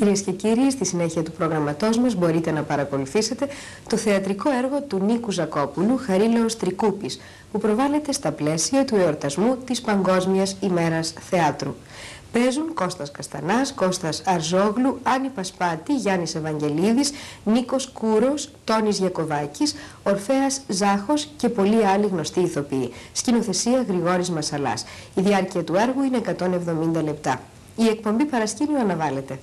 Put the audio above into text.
Κυρίες και κύριοι, στη συνέχεια του προγραμματός μας μπορείτε να παρακολουθήσετε το θεατρικό έργο του Νίκου Ζακόπουλου, Χαρίλαος Τρικούπης, που προβάλλεται στα πλαίσια του εορτασμού της Παγκόσμιας ημέρας Θεάτρου. Παίζουν Κώστας Καστανάς, Κώστας Αρζόγλου, Άννη Πασπάτη, Γιάννης Ευαγγελίδης, Νίκος Κούρος, Τόνης Γιακοβάκης, Ορφέας Ζάχος και πολλοί άλλοι γνωστοί ηθοποιοί. Σκηνοθεσία Γρηγόρης Μασαλάς. Η διάρκεια του έργου είναι 170 λεπτά. Η εκπομπή παρασκήνιο αναβάλλεται.